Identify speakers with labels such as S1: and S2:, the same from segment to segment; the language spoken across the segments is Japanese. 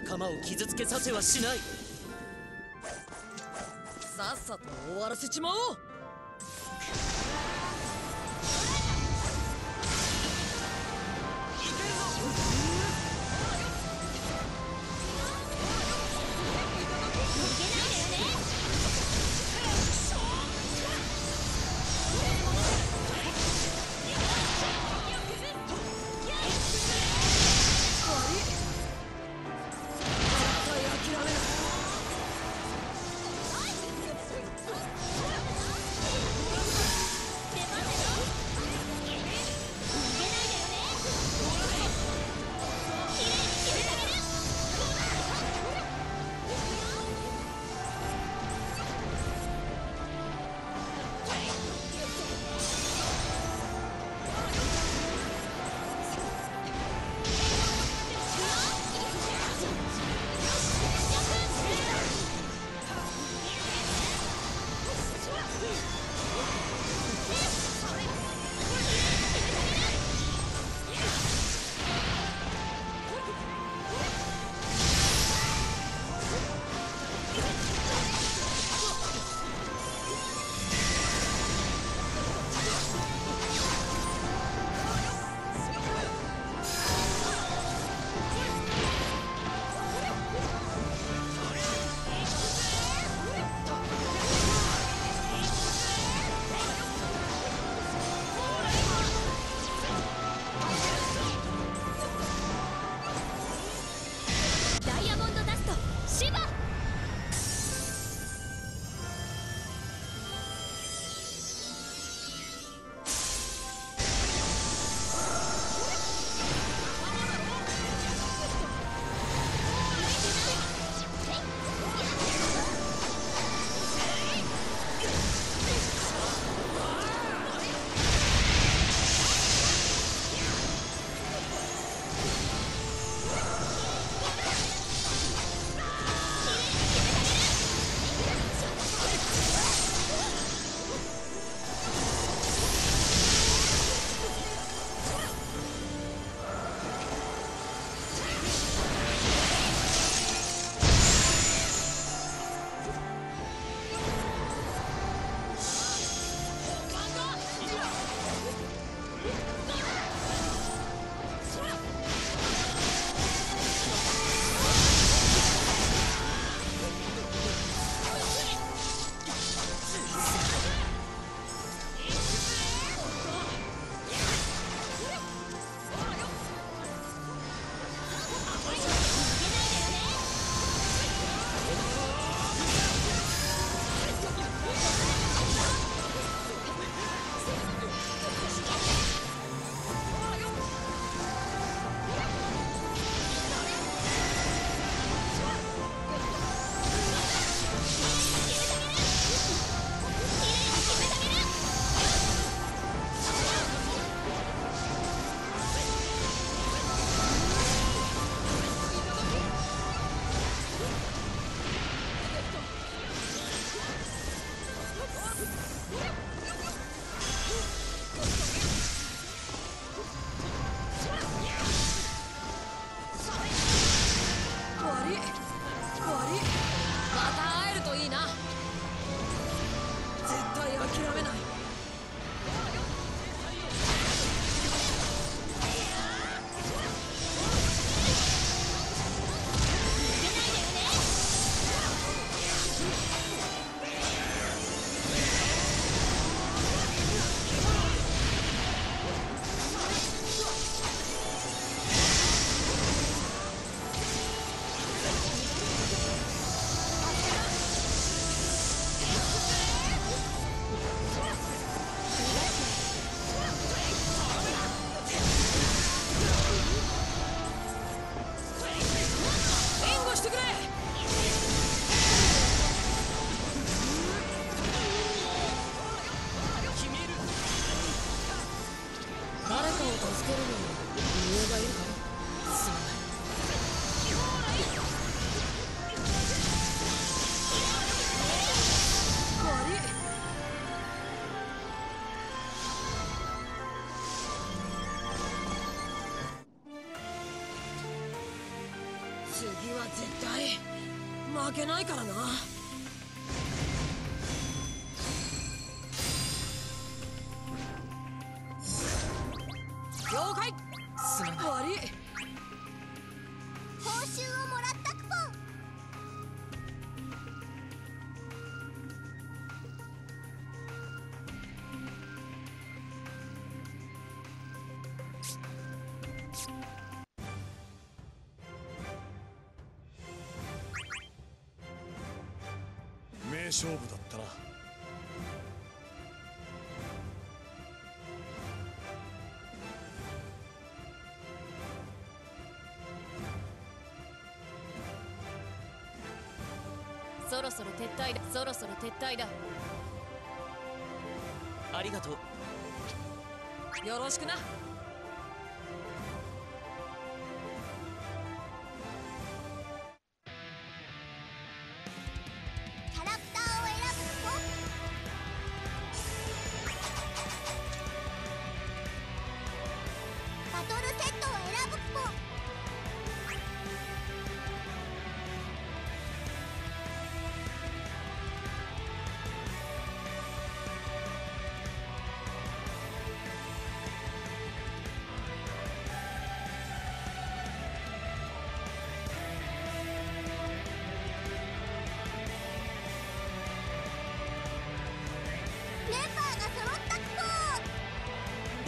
S1: 仲間を傷つけさせはしない。さっさと終わらせちまおう。次は絶対負けないからな。
S2: 勝負だったな。
S3: そろそろ撤退だ。そろそろ撤退だ。
S1: ありがとう。よろしくな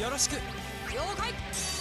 S1: よろしく。了解。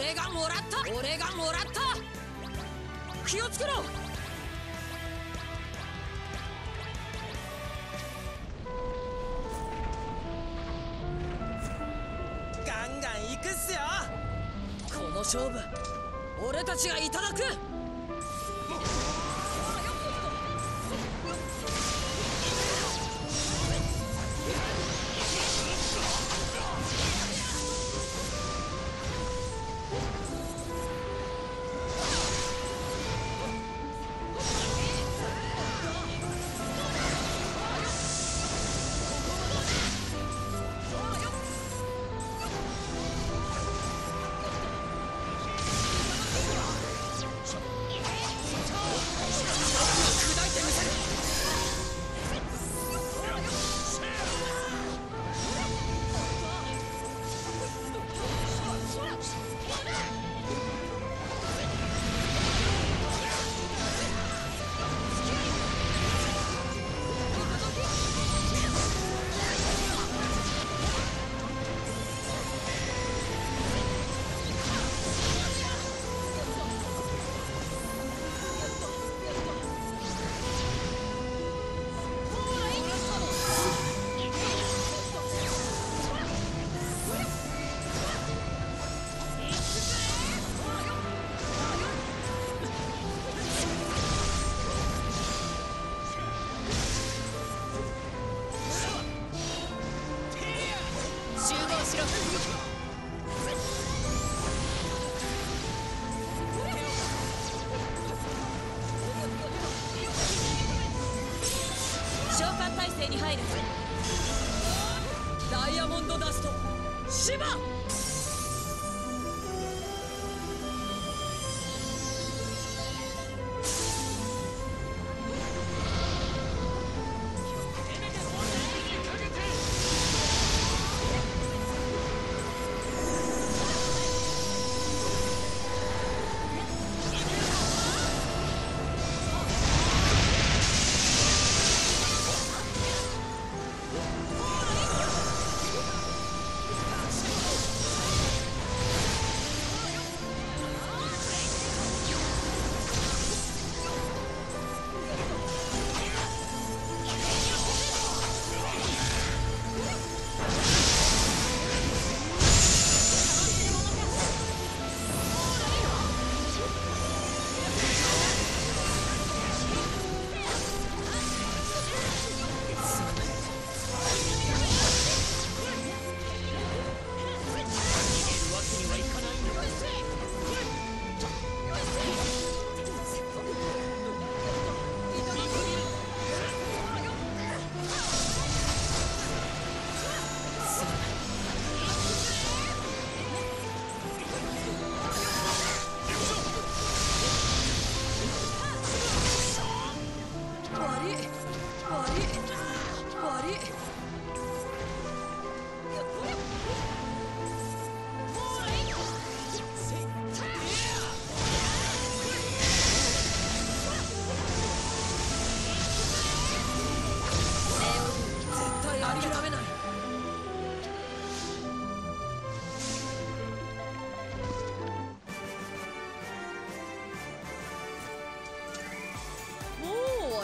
S1: 俺がもらった。俺がもらった。気をつけろ。ガンガン行くっすよ。この勝負俺たちがいただく。シ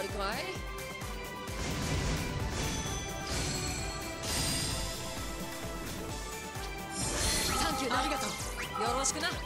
S1: りかい？しくな